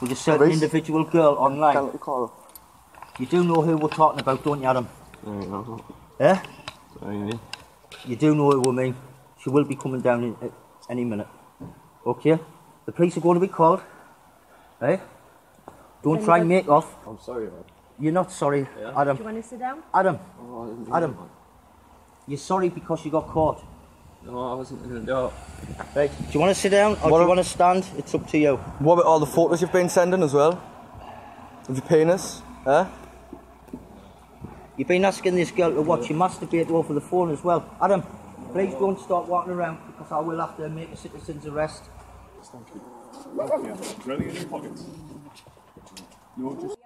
with a certain Reece? individual girl online. Can't let you You do know who we're talking about, don't you, Adam? Right, no. Eh? Right, You do know who I mean. She will be coming down in, at any minute. Okay? The police are going to be called. Eh? Don't try and make off. I'm sorry, man. You're not sorry, Yeah. Adam. Do you want to sit down? Adam, Oh, I didn't do Adam. you're sorry because you got caught. No, I wasn't going to do it. Right? Do you want to sit down or What do you want to stand? It's up to you. What about all the photos you've been sending as well? Of your penis? Eh? You've been asking this girl to watch you masturbate over the phone as well. Adam, please don't start walking around because I will have to make a citizen's arrest. Yeah. Really in your pockets? No, just